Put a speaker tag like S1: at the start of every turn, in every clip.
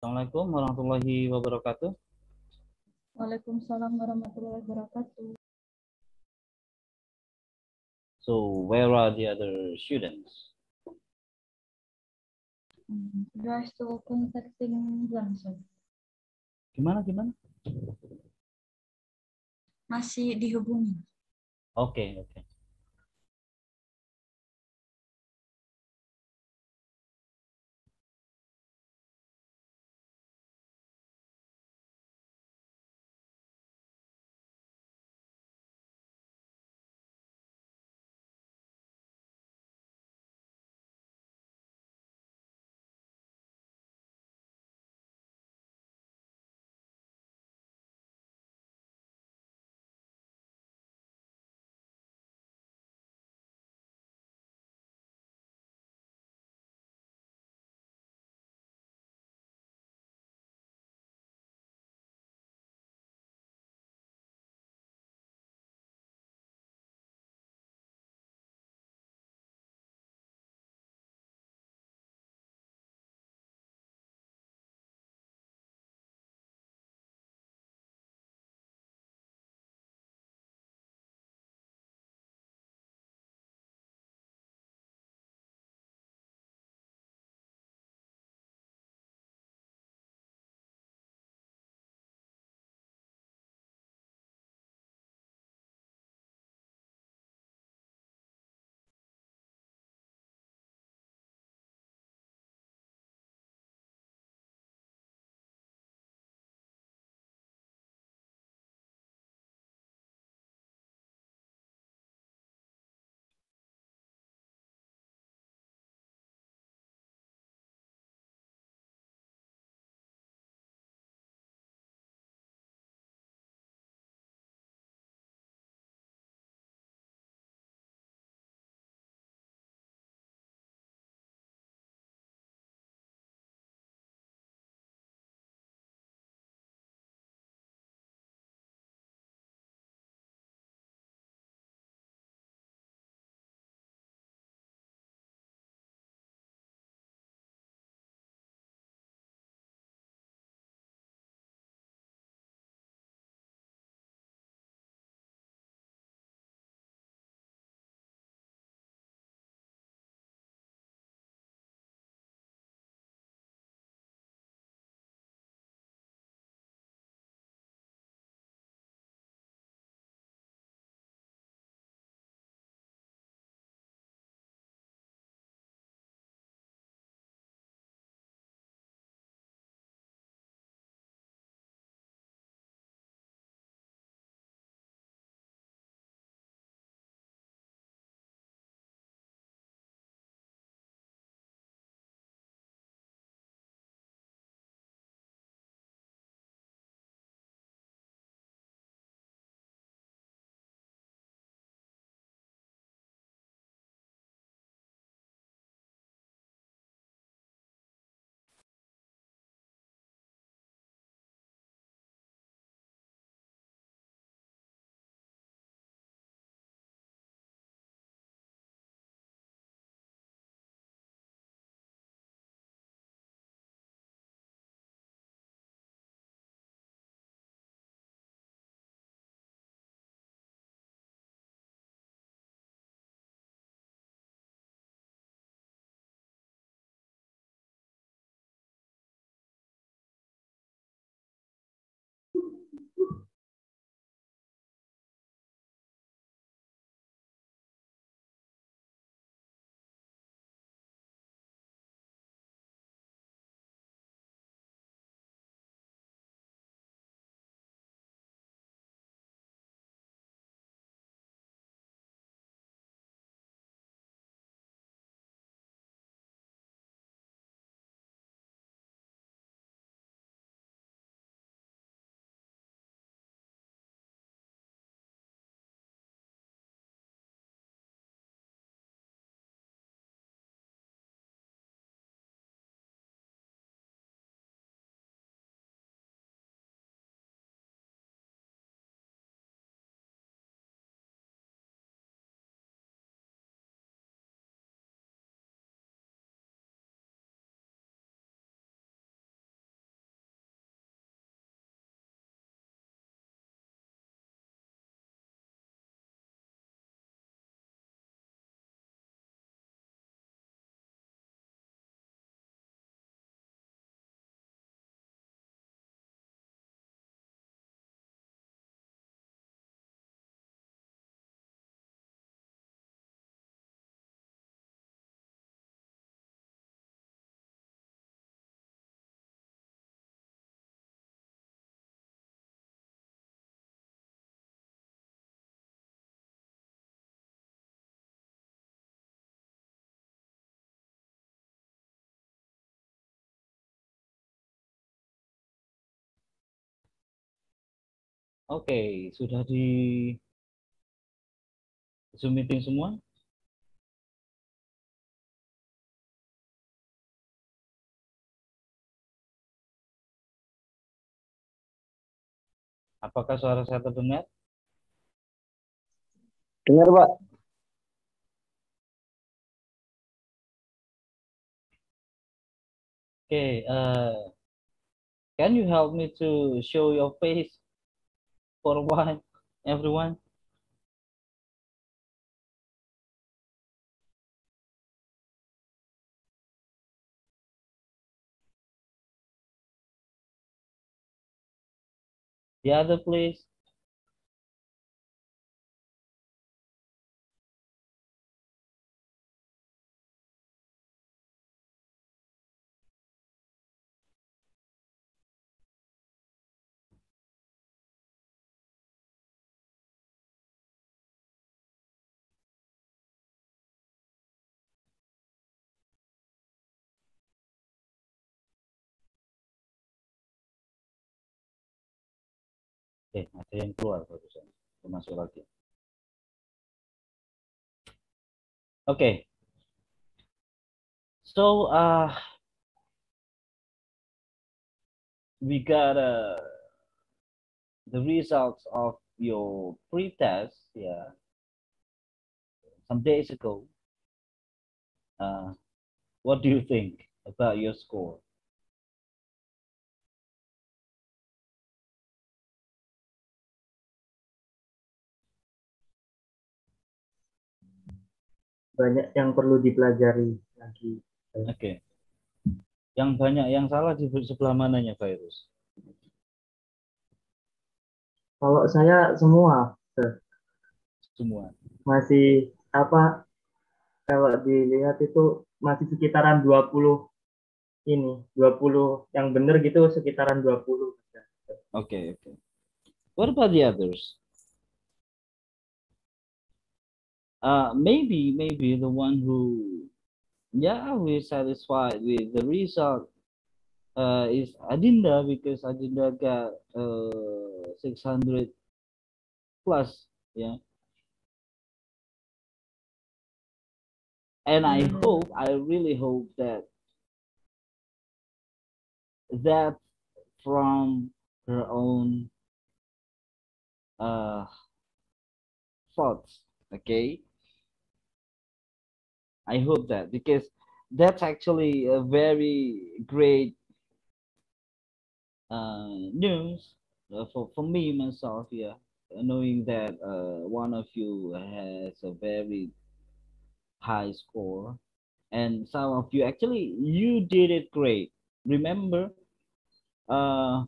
S1: Assalamualaikum warahmatullahi wabarakatuh.
S2: Waalaikumsalam warahmatullahi wabarakatuh.
S1: So, where are the other students?
S2: You are still contacting langsung.
S1: Gimana, gimana?
S2: Masih dihubungi.
S1: Oke, oke. Oke, sudah di Zoom meeting semua? Apakah suara saya terdengar?
S3: Dengar, Pak.
S1: Okay, uh, can you help me to show your face for a while, everyone? The other, please. Eh, ada yang keluar barusan. Masuk lagi. Okay. So, uh, we got uh, the results of your pre-test, yeah, some days ago. Uh, what do you think about your score?
S3: Banyak yang perlu dipelajari lagi.
S1: Oke. Yang banyak yang salah di sebelah mananya virus?
S3: Kalau saya semua.
S1: Semua.
S3: masih apa? Kalau dilihat itu masih sekitaran 20 ini, 20 yang benar gitu sekitaran 20.
S1: Okay, okay. What about the others? Uh, maybe, maybe the one who, yeah, we're satisfied with the result uh, is Adinda because Adinda got uh, 600 plus, yeah. And I hope, I really hope that that from her own uh, thoughts, okay? I hope that because that's actually a very great uh, news uh, for, for me myself yeah. Knowing that uh, one of you has a very high score and some of you actually you did it great. Remember uh,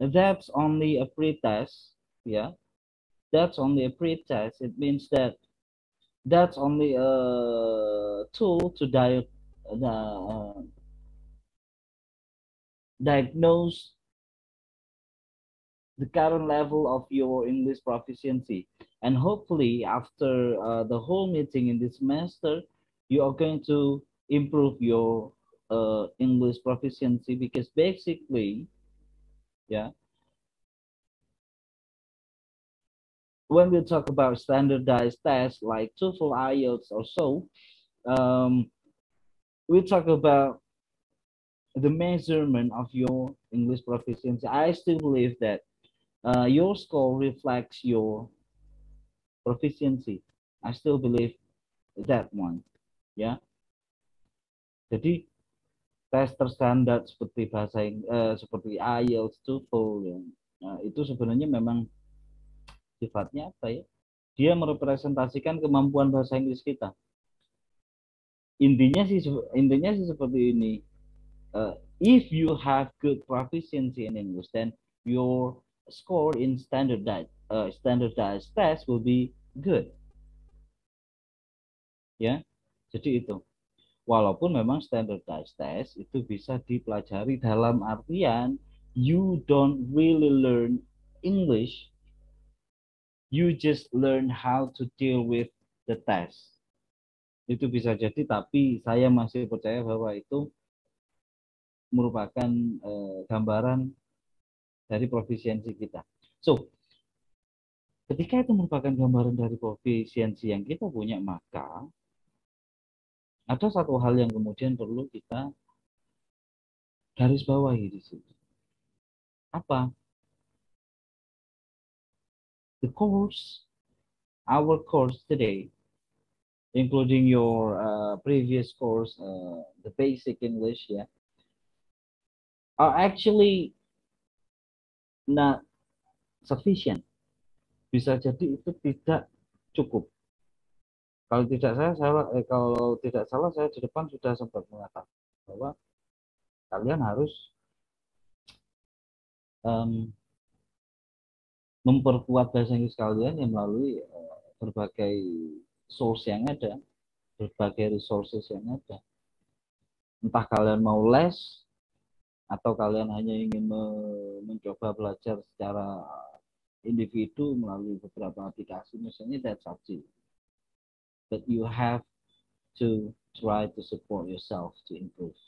S1: that's only a pre-test yeah? That's only a pre-test. It means that that's only a tool to di- uh, diagnose the current level of your English proficiency. And hopefully after uh, the whole meeting in this semester, you are going to improve your uh, English proficiency because basically, yeah, when we talk about standardized tests like TOEFL, IELTS, or so, um, we talk about the measurement of your English proficiency. I still believe that uh, your score reflects your proficiency. I still believe that one. Yeah? Jadi tes terstandar seperti bahasa uh, seperti IELTS, TOEFL, ya, nah, itu sebenarnya memang sifatnya apa ya? Dia merepresentasikan kemampuan bahasa Inggris kita. Intinya sih intinya sih seperti ini. Uh, if you have good proficiency in English, then your score in standardized uh, standardized test will be good. Ya, jadi itu. Walaupun memang standardized test itu bisa dipelajari dalam artian you don't really learn English you just learn how to deal with the test. Itu bisa jadi, tapi saya masih percaya bahwa itu merupakan uh, gambaran dari profisiensi kita. So, ketika itu merupakan gambaran dari koefisiensi yang kita punya, maka ada satu hal yang kemudian perlu kita garis bawahi di situ. Apa? The course, our course today, including your uh, previous course, uh, the basic English, yeah, are actually not sufficient. Bisa jadi itu tidak cukup. Kalau tidak saya salah, eh, kalau tidak salah saya di depan sudah sempat mengatakan bahwa kalian harus um, memperkuat bahasa Inggris kalian yang melalui uh, berbagai source yang ada, berbagai resources yang ada. Entah kalian mau les atau kalian hanya ingin me mencoba belajar secara individu melalui beberapa aplikasi misalnya that's up to you. But you have to try to support yourself to improve.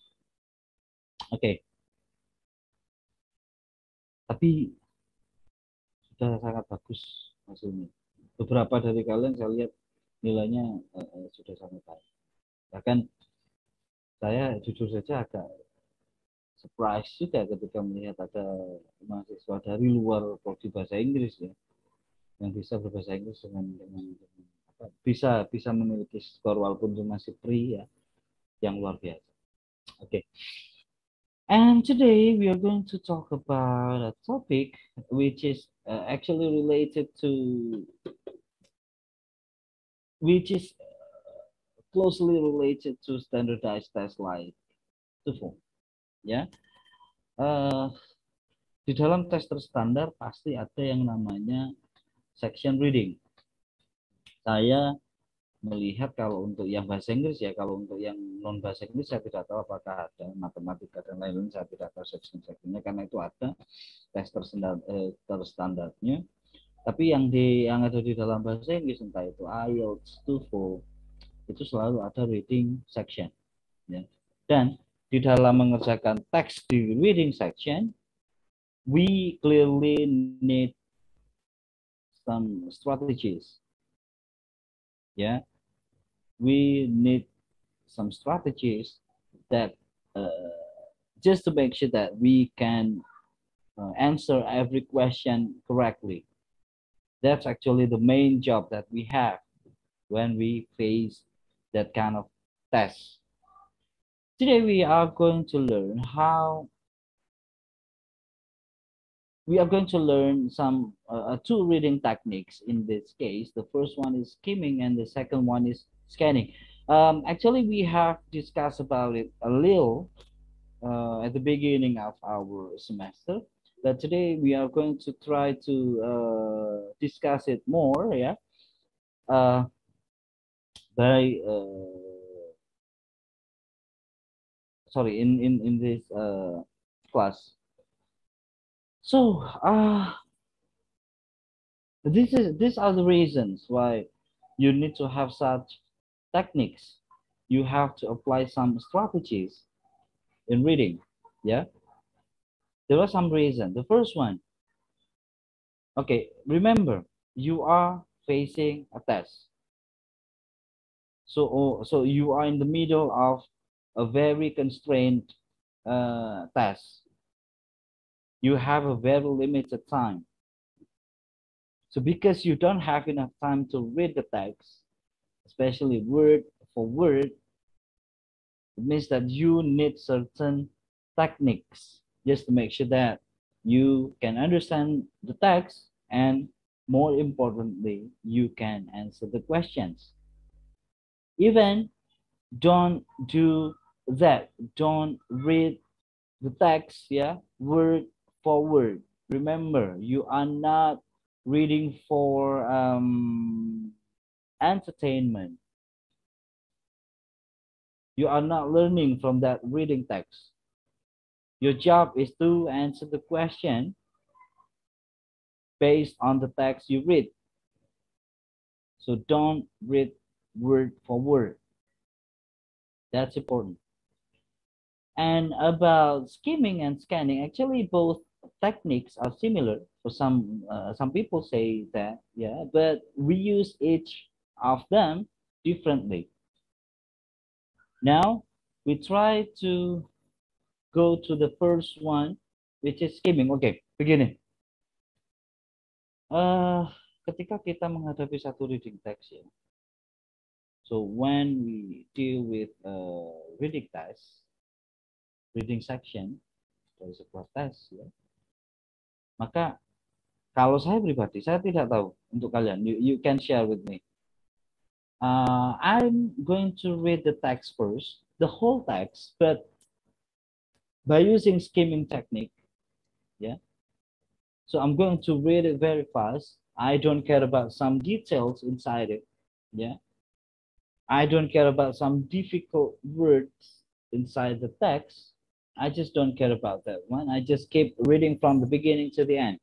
S1: Oke. Okay. Tapi sudah sangat bagus hasilnya. Beberapa dari kalian saya lihat nilainya uh, sudah sangat baik. Bahkan saya jujur saja agak surprise juga ketika melihat ada mahasiswa dari luar prodi bahasa Inggris ya yang bisa berbahasa Inggris dengan dengan, dengan apa, bisa bisa memiliki skor walaupun masih free ya yang luar biasa. Oke. Okay. And today we are going to talk about a topic which is uh, actually related to which is closely related to standardized test like TOEFL ya? Uh, di dalam tes terstandar pasti ada yang namanya section reading. Saya melihat kalau untuk yang bahasa Inggris ya kalau untuk yang non bahasa Inggris saya tidak tahu apakah ada matematika dan lain-lain saya tidak tahu section sectionnya karena itu ada tes terstandar eh, terstandarnya tapi yang di yang ada di dalam bahasa Inggris entah itu IELTS, TOEFL itu selalu ada reading section ya dan di dalam mengerjakan teks di reading section, we clearly need some strategies. Yeah, we need some strategies that uh, just to make sure that we can uh, answer every question correctly. That's actually the main job that we have when we face that kind of test. Today we are going to learn how we are going to learn some uh, uh, two reading techniques in this case. The first one is skimming and the second one is scanning. Um, actually, we have discussed about it a little uh, at the beginning of our semester. But today we are going to try to uh, discuss it more, yeah, uh, by uh, sorry in in in this class so uh this is these are the reasons why you need to have such techniques. You have to apply some strategies in reading yeah? There are some reasons. The first one okay remember you are facing a test. So oh, so you are in the middle of a very constrained uh, task. You have a very limited time. So because you don't have enough time to read the text, especially word for word, it means that you need certain techniques just to make sure that you can understand the text and more importantly, you can answer the questions. Even don't do that don't read the text yeah word for word remember you are not reading for um, entertainment. You are not learning from that reading text. Your job is to answer the question based on the text you read. So don't read word for word. That's important. And about skimming and scanning, actually both techniques are similar. For some, uh, some people say that, yeah, but we use each of them differently. Now, we try to go to the first one, which is skimming. Okay, begini. Uh, ketika kita menghadapi satu reading text ya, so when we deal with a reading text, reading section dari sebuah test ya, maka kalau saya pribadi, saya tidak tahu untuk kalian. You, you can share with me. Uh, I'm going to read the text first, the whole text, but by using skimming technique, yeah. So I'm going to read it very fast. I don't care about some details inside it, yeah. I don't care about some difficult words inside the text. I just don't care about that one. I just keep reading from the beginning to the end.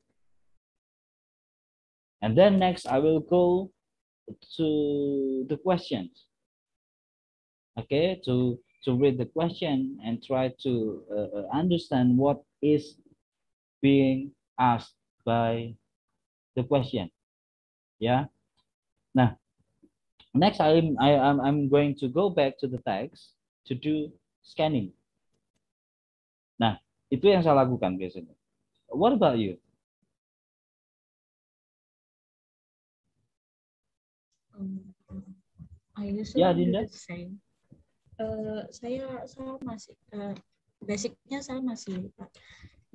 S1: And then next I will go to the questions. Okay, to to read the question and try to uh, uh, understand what is being asked by the question. Yeah. Now, next I'm I, I'm I'm going to go back to the text to do scanning. Nah, itu yang saya lakukan biasanya. What about you?
S2: Um, I usually
S1: Ya,
S2: do
S1: Dinda.
S2: the same. Eh, saya saya masih eh, basicnya saya masih Pak.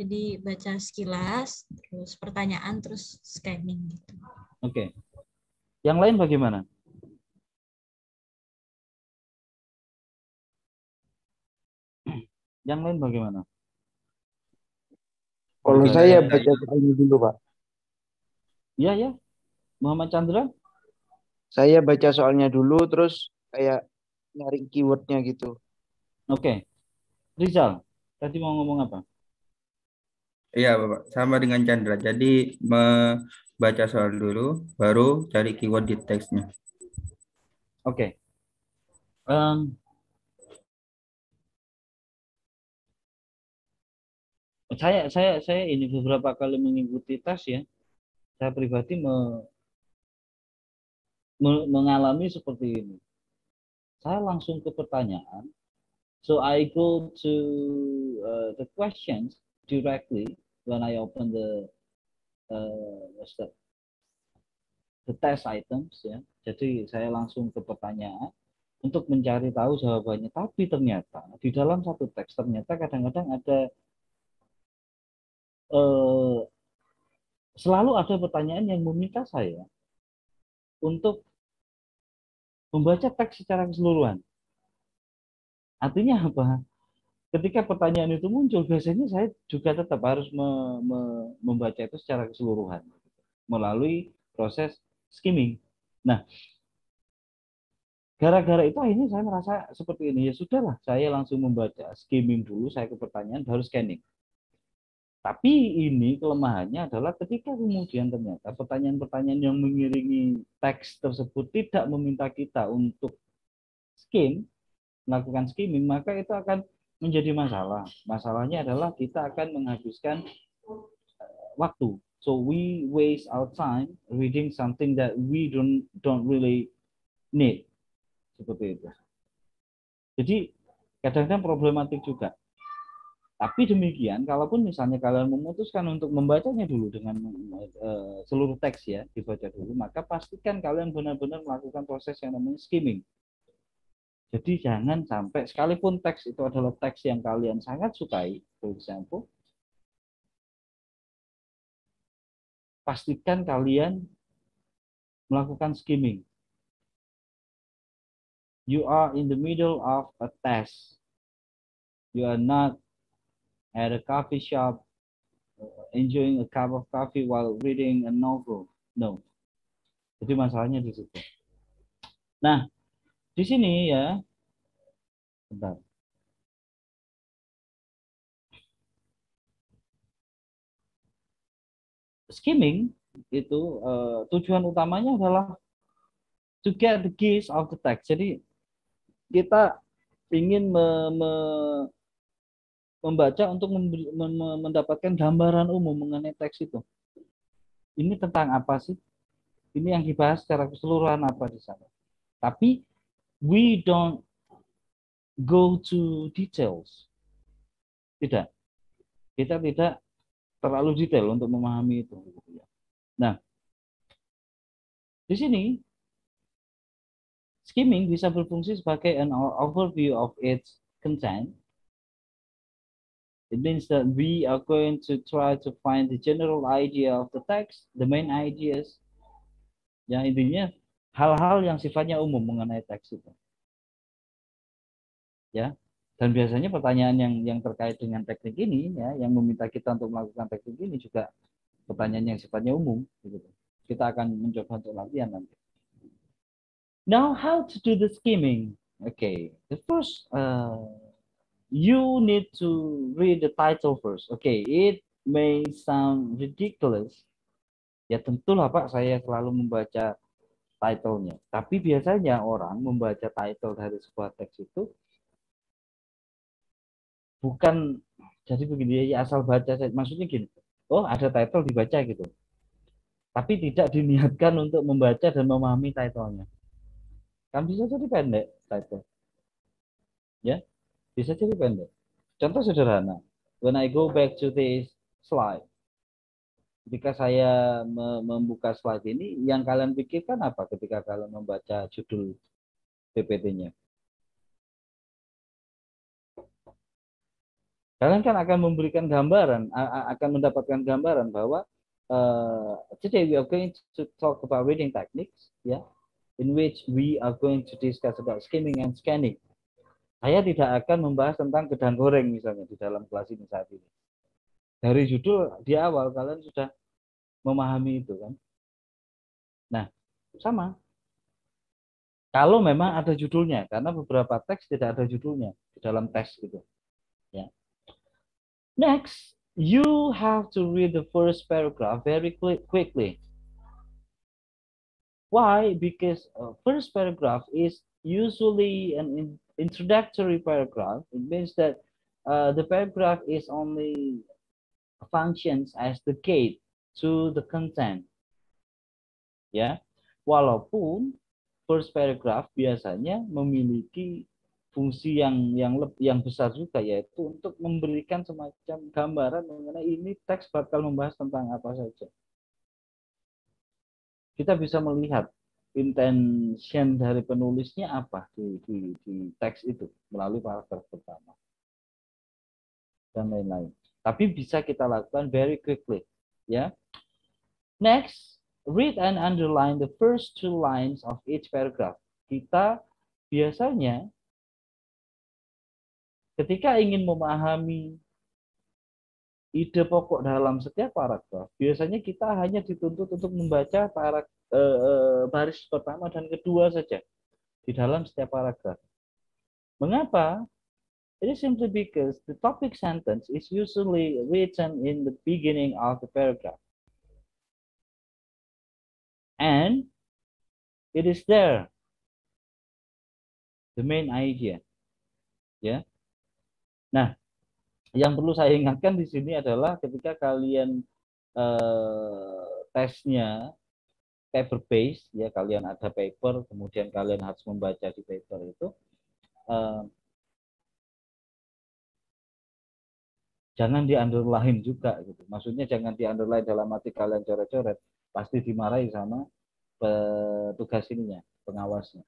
S2: Jadi baca sekilas, terus pertanyaan, terus scanning gitu.
S1: Oke. Yang lain bagaimana? Yang lain bagaimana?
S4: Kalau
S1: Oke,
S4: saya baca soalnya dulu, Pak.
S1: Iya ya. Muhammad Chandra?
S4: Saya baca soalnya dulu, terus kayak nyari keywordnya gitu.
S1: Oke. Rizal, tadi mau ngomong apa?
S5: Iya, Bapak. Sama dengan Chandra. Jadi membaca soal dulu, baru cari keyword di teksnya.
S1: Oke. Em, saya saya saya ini beberapa kali mengikuti tes ya. Saya pribadi me- me- mengalami seperti ini. Saya langsung ke pertanyaan. So I go to uh, the questions directly when I open the uh, what's the test items ya. Jadi saya langsung ke pertanyaan untuk mencari tahu jawabannya. Tapi ternyata di dalam satu teks ternyata kadang-kadang ada eh, selalu ada pertanyaan yang meminta saya untuk membaca teks secara keseluruhan. Artinya apa? Ketika pertanyaan itu muncul, biasanya saya juga tetap harus me- me- membaca itu secara keseluruhan melalui proses skimming. Nah, gara-gara itu akhirnya saya merasa seperti ini ya sudahlah, saya langsung membaca skimming dulu, saya ke pertanyaan baru scanning. Tapi ini kelemahannya adalah ketika kemudian ternyata pertanyaan-pertanyaan yang mengiringi teks tersebut tidak meminta kita untuk skim, melakukan skimming, maka itu akan menjadi masalah. Masalahnya adalah kita akan menghabiskan eh, waktu. So we waste our time reading something that we don't don't really need. Seperti itu. Jadi kadang-kadang problematik juga. Tapi demikian, kalaupun misalnya kalian memutuskan untuk membacanya dulu dengan eh, seluruh teks ya, dibaca dulu, maka pastikan kalian benar-benar melakukan proses yang namanya skimming. Jadi jangan sampai sekalipun teks itu adalah teks yang kalian sangat sukai, for example, pastikan kalian melakukan skimming. You are in the middle of a test. You are not at a coffee shop uh, enjoying a cup of coffee while reading a novel. No. Jadi masalahnya di situ. Nah, di sini ya, bentar. Skimming itu eh, tujuan utamanya adalah to get the gist of the text. Jadi kita ingin me- me- membaca untuk memberi- mem- mem- mendapatkan gambaran umum mengenai teks itu. Ini tentang apa sih? Ini yang dibahas secara keseluruhan apa di sana. Tapi we don't go to details. Tidak. Kita tidak terlalu detail untuk memahami itu. Nah, di sini skimming bisa berfungsi sebagai an overview of its content. It means that we are going to try to find the general idea of the text, the main ideas. Ya intinya hal-hal yang sifatnya umum mengenai teks itu. Ya, dan biasanya pertanyaan yang yang terkait dengan teknik ini ya yang meminta kita untuk melakukan teknik ini juga pertanyaan yang sifatnya umum gitu. Kita akan mencoba untuk latihan nanti. Now how to do the skimming? Okay, the first uh, you need to read the title first. Okay, it may sound ridiculous. Ya tentulah Pak saya selalu membaca title-nya. Tapi biasanya orang membaca title dari sebuah teks itu bukan jadi begini ya asal baca saja. Maksudnya gini, oh ada title dibaca gitu. Tapi tidak diniatkan untuk membaca dan memahami title-nya. Kan bisa jadi pendek title. Ya, bisa jadi pendek. Contoh sederhana. When I go back to this slide, ketika saya me- membuka slide ini, yang kalian pikirkan apa ketika kalian membaca judul PPT-nya? Kalian kan akan memberikan gambaran, akan mendapatkan gambaran bahwa uh, today we are going to talk about reading techniques, ya, in which we are going to discuss about skimming and scanning. Saya tidak akan membahas tentang gedang goreng misalnya di dalam kelas ini saat ini. Dari judul di awal kalian sudah memahami itu kan. Nah, sama. Kalau memang ada judulnya, karena beberapa teks tidak ada judulnya di dalam teks gitu. Ya. Next, you have to read the first paragraph very quick, quickly. Why? Because uh, first paragraph is usually an introductory paragraph. It means that uh, the paragraph is only functions as the gate to the content. Ya, walaupun first paragraph biasanya memiliki fungsi yang yang leb- yang besar juga yaitu untuk memberikan semacam gambaran mengenai ini teks bakal membahas tentang apa saja. Kita bisa melihat intention dari penulisnya apa di, di, di teks itu melalui paragraf pertama dan lain-lain. Tapi bisa kita lakukan very quickly, ya. Next, read and underline the first two lines of each paragraph. Kita biasanya ketika ingin memahami ide pokok dalam setiap paragraf, biasanya kita hanya dituntut untuk membaca para, eh, eh, baris pertama dan kedua saja di dalam setiap paragraf. Mengapa? It is simply because the topic sentence is usually written in the beginning of the paragraph. And it is there, the main idea. Ya. Nah, yang perlu saya ingatkan di sini adalah ketika kalian eh, tesnya paper based ya kalian ada paper kemudian kalian harus membaca di paper itu eh, jangan di underline juga gitu maksudnya jangan di underline dalam arti kalian coret-coret pasti dimarahi sama petugas ininya pengawasnya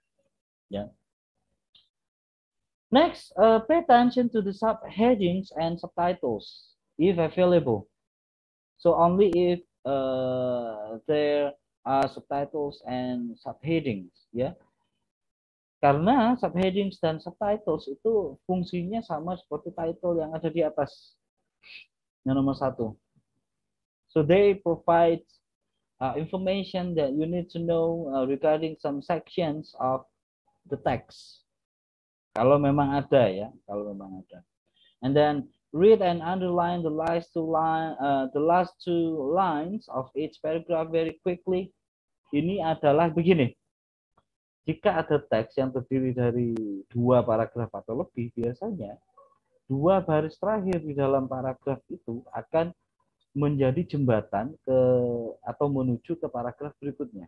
S1: ya Next, uh, pay attention to the subheadings and subtitles if available. So only if uh, there are subtitles and subheadings, ya. Karena subheadings dan subtitles itu fungsinya sama seperti title yang ada di atas. Yang nomor satu. So they provide uh, information that you need to know uh, regarding some sections of the text. Kalau memang ada ya, kalau memang ada. And then read and underline the last two line, uh, the last two lines of each paragraph very quickly. Ini adalah begini. Jika ada teks yang terdiri dari dua paragraf atau lebih, biasanya dua baris terakhir di dalam paragraf itu akan menjadi jembatan ke atau menuju ke paragraf berikutnya.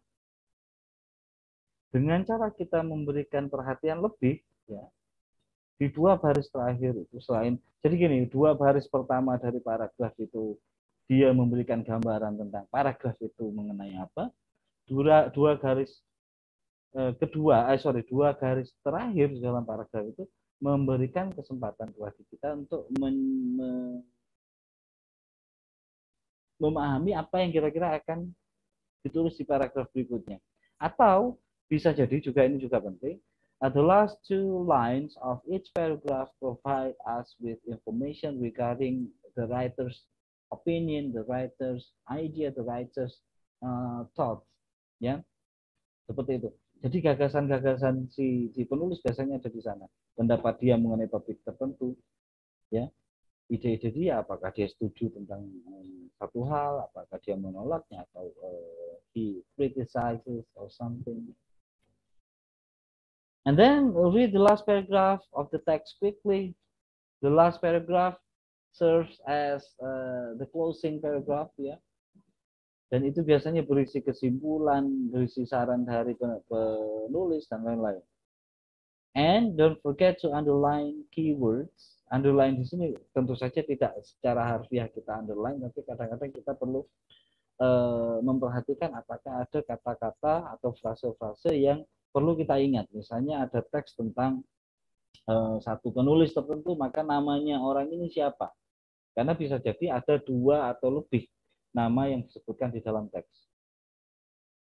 S1: Dengan cara kita memberikan perhatian lebih ya di dua baris terakhir itu selain jadi gini, dua baris pertama dari paragraf itu dia memberikan gambaran tentang paragraf itu mengenai apa. Dua, dua garis eh, kedua, eh, sorry, dua garis terakhir di dalam paragraf itu memberikan kesempatan bagi kita untuk men, me, memahami apa yang kira-kira akan ditulis di paragraf berikutnya. Atau bisa jadi juga ini juga penting, the last two lines of each paragraph provide us with information regarding the writer's opinion, the writer's idea, the writer's uh, thoughts. Ya, seperti itu. Jadi gagasan-gagasan si, si penulis biasanya ada di sana. Pendapat dia mengenai topik tertentu, ya, ide-ide dia, apakah dia setuju tentang um, satu hal, apakah dia menolaknya atau uh, he criticizes or something. And then read the last paragraph of the text quickly. The last paragraph serves as uh, the closing paragraph, ya. Dan itu biasanya berisi kesimpulan, berisi saran dari penulis, dan lain-lain. And don't forget to underline keywords. Underline di sini tentu saja tidak secara harfiah kita underline, tapi kadang-kadang kita perlu uh, memperhatikan apakah ada kata-kata atau frase-frase yang perlu kita ingat. Misalnya ada teks tentang uh, satu penulis tertentu, maka namanya orang ini siapa? Karena bisa jadi ada dua atau lebih nama yang disebutkan di dalam teks.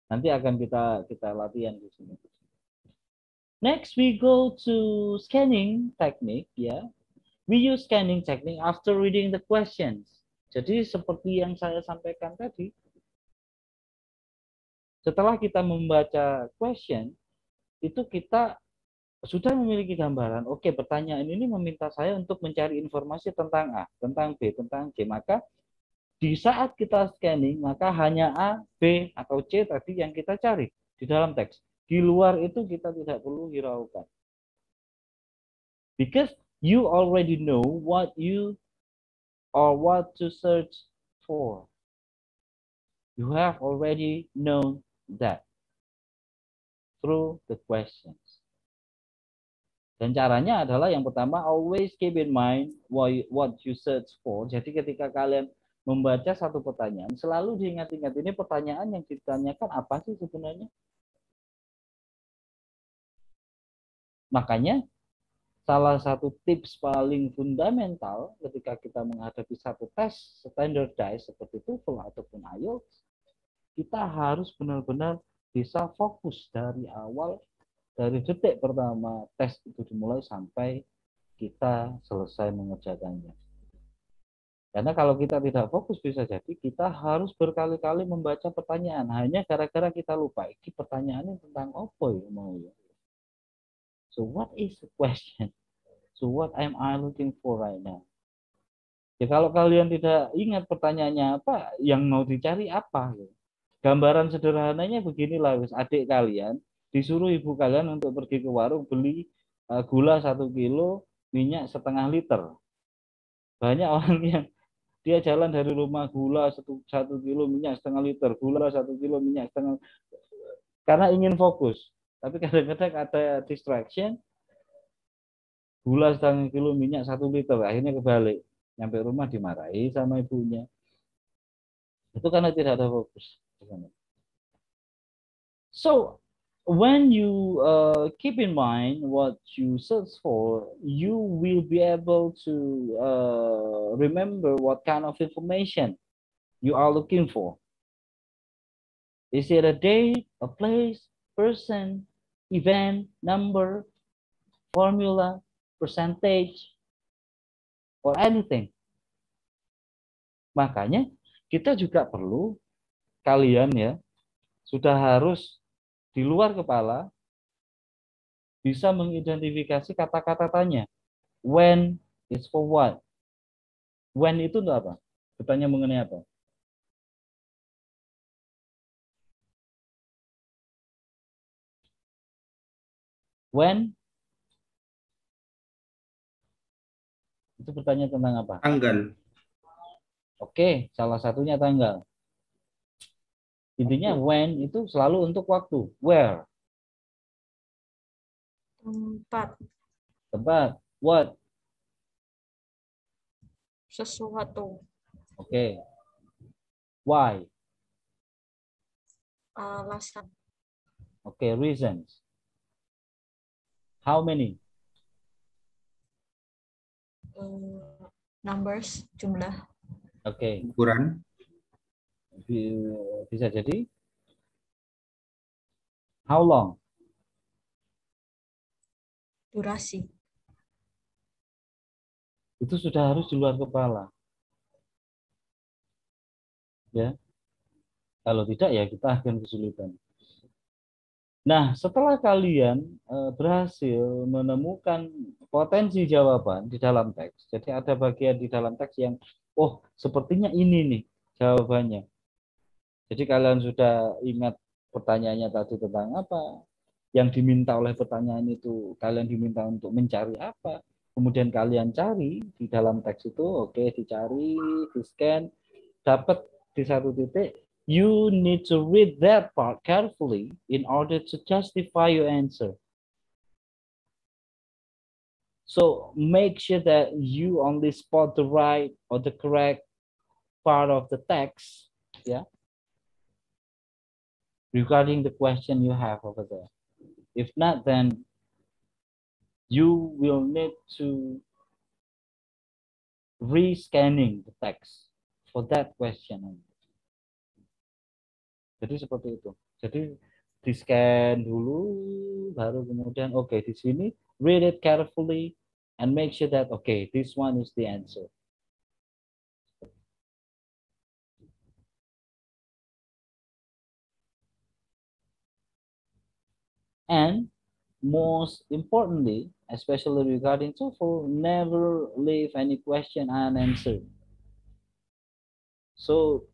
S1: Nanti akan kita kita latihan di sini. Next we go to scanning technique ya. We use scanning technique after reading the questions. Jadi seperti yang saya sampaikan tadi, setelah kita membaca question, itu kita sudah memiliki gambaran. Oke, pertanyaan ini meminta saya untuk mencari informasi tentang A, tentang B, tentang C. Maka di saat kita scanning, maka hanya A, B, atau C tadi yang kita cari di dalam teks. Di luar itu kita tidak perlu hiraukan. Because you already know what you or what to search for. You have already known that through the questions. Dan caranya adalah yang pertama, always keep in mind what you search for. Jadi ketika kalian membaca satu pertanyaan, selalu diingat-ingat ini pertanyaan yang ditanyakan apa sih sebenarnya? Makanya salah satu tips paling fundamental ketika kita menghadapi satu tes standardized seperti TOEFL ataupun IELTS, kita harus benar-benar bisa fokus dari awal dari detik pertama tes itu dimulai sampai kita selesai mengerjakannya. Karena kalau kita tidak fokus bisa jadi kita harus berkali-kali membaca pertanyaan hanya gara-gara kita lupa. Ini pertanyaannya tentang apa ya mau ya. So what is the question? So what am I looking for right now? Ya kalau kalian tidak ingat pertanyaannya apa, yang mau dicari apa? Ya. Gambaran sederhananya beginilah, adik kalian disuruh ibu kalian untuk pergi ke warung beli uh, gula satu kilo, minyak setengah liter. Banyak orang yang dia jalan dari rumah gula satu, satu kilo minyak setengah liter gula satu kilo minyak setengah karena ingin fokus. Tapi kadang-kadang ada distraction gula setengah kilo minyak satu liter akhirnya kebalik. Nyampe rumah dimarahi sama ibunya. Itu karena tidak ada fokus so when you uh, keep in mind what you search for, you will be able to uh, remember what kind of information you are looking for. Is it a date, a place, person, event, number, formula, percentage, or anything? Makanya kita juga perlu kalian ya sudah harus di luar kepala bisa mengidentifikasi kata-kata tanya. When is for what? When itu untuk apa? Bertanya mengenai apa? When Itu bertanya tentang apa?
S5: Tanggal.
S1: Oke, salah satunya tanggal. Intinya when itu selalu untuk waktu. Where?
S2: Tempat.
S1: Tempat. What?
S2: Sesuatu.
S1: Oke. Why?
S2: Alasan.
S1: Oke, reasons. How many?
S2: eh, numbers. Jumlah.
S1: Oke,
S5: Ukuran.
S1: Bi- bisa jadi. How long?
S2: Durasi.
S1: Itu sudah harus di luar kepala. Ya. Kalau tidak ya kita akan kesulitan. Nah, setelah kalian eh, berhasil menemukan potensi jawaban di dalam teks, jadi ada bagian di dalam teks yang, oh, sepertinya ini nih jawabannya. Jadi kalian sudah ingat pertanyaannya tadi tentang apa, yang diminta oleh pertanyaan itu, kalian diminta untuk mencari apa, kemudian kalian cari di dalam teks itu, oke, dicari, di scan, dapat di satu titik, you need to read that part carefully in order to justify your answer. So make sure that you only spot the right or the correct part of the text, yeah, regarding the question you have over there. If not, then you will need to rescanning the text for that question. Jadi seperti itu. Jadi di scan dulu, baru kemudian oke di sini read it carefully and make sure that okay this one is the answer. And most importantly, especially regarding TOEFL, never leave any question unanswered. So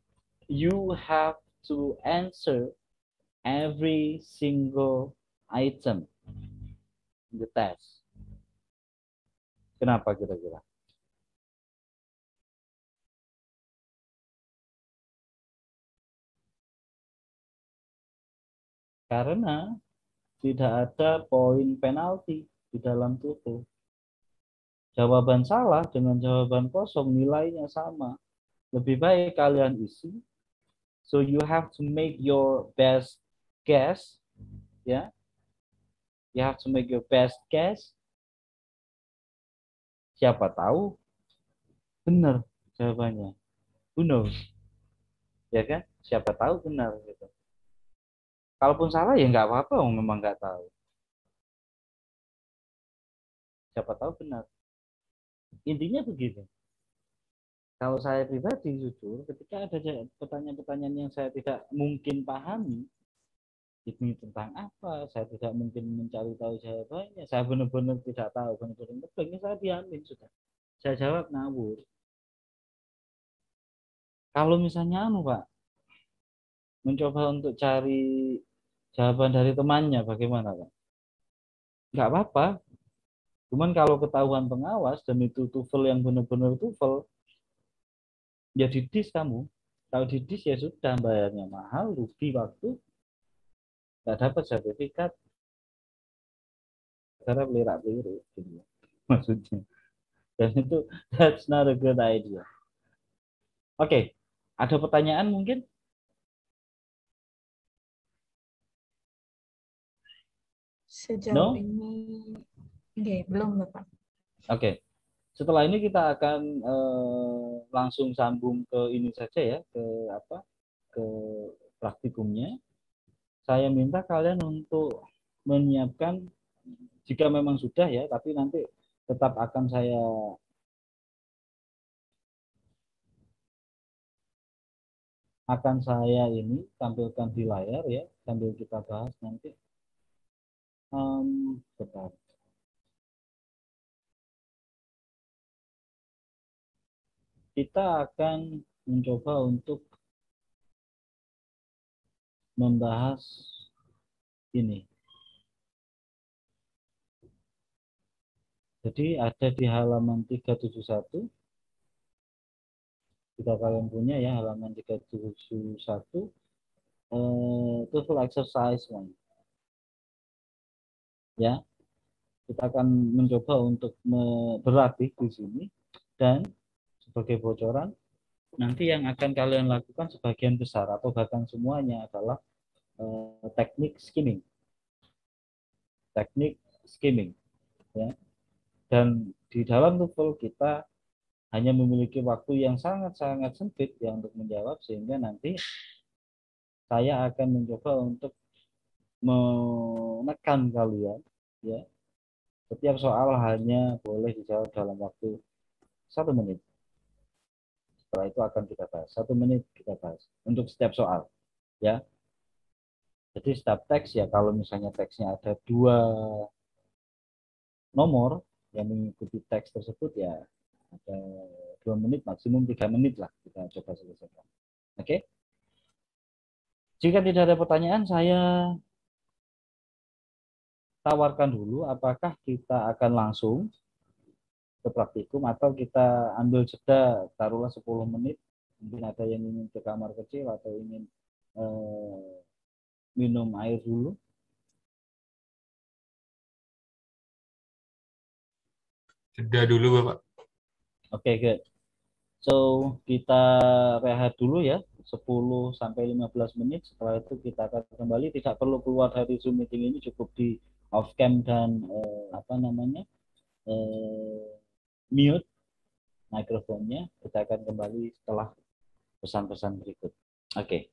S1: you have to answer every single item in the test. Kenapa kira-kira? Karena tidak ada poin penalti di dalam TOEFL. Jawaban salah dengan jawaban kosong nilainya sama. Lebih baik kalian isi So you have to make your best guess, yeah. You have to make your best guess. Siapa tahu benar jawabannya. Who knows? Ya kan? Siapa tahu benar gitu. Kalaupun salah ya nggak apa-apa, oh, memang nggak tahu. Siapa tahu benar. Intinya begitu kalau saya pribadi jujur ketika ada pertanyaan-pertanyaan yang saya tidak mungkin pahami ini tentang apa saya tidak mungkin mencari tahu jawabannya saya benar-benar tidak tahu benar-benar ini saya diamin sudah saya jawab ngawur kalau misalnya anu pak mencoba untuk cari jawaban dari temannya bagaimana pak? Nggak apa-apa. Cuman kalau ketahuan pengawas dan itu TOEFL yang benar-benar TOEFL ya didis kamu. Kalau didis ya sudah bayarnya mahal rugi waktu. Nggak dapat sertifikat. Karena belirak beliru gitu. maksudnya. Dan itu that's not a good idea. Oke ada pertanyaan mungkin
S2: Sejauh
S1: No?
S2: ini Oke, belum Bapak.
S1: Oke. Setelah ini kita akan eh, langsung sambung ke ini saja ya, ke apa? ke praktikumnya. Saya minta kalian untuk menyiapkan jika memang sudah ya, tapi nanti tetap akan saya akan saya ini tampilkan di layar ya, sambil kita bahas nanti. Em, bentar. kita akan mencoba untuk membahas ini. Jadi ada di halaman 371. Jika kalian punya ya halaman 371 eh, itu full exercise one. Ya. Kita akan mencoba untuk berlatih di sini dan sebagai bocoran nanti yang akan kalian lakukan sebagian besar atau bahkan semuanya adalah eh, teknik skimming. Teknik skimming ya. Dan di dalam TOEFL kita hanya memiliki waktu yang sangat-sangat sempit ya untuk menjawab sehingga nanti saya akan mencoba untuk menekan kalian ya. Setiap soal hanya boleh dijawab dalam waktu satu menit. Setelah itu akan kita bahas. Satu menit kita bahas untuk setiap soal. Ya. Jadi setiap teks ya kalau misalnya teksnya ada dua nomor yang mengikuti teks tersebut ya ada dua menit maksimum tiga menit lah kita coba selesaikan. Oke? Jika tidak ada pertanyaan saya tawarkan dulu apakah kita akan langsung ke praktikum atau kita ambil jeda taruhlah 10 menit mungkin ada yang ingin ke kamar kecil atau ingin eh, minum air dulu
S6: Jeda dulu Bapak.
S1: Oke, good. So, kita rehat dulu ya, 10 sampai 15 menit. Setelah itu kita akan kembali. Tidak perlu keluar dari Zoom meeting ini, cukup di off cam dan eh, apa namanya eh, mute mikrofonnya. Kita akan kembali setelah pesan-pesan berikut. Oke.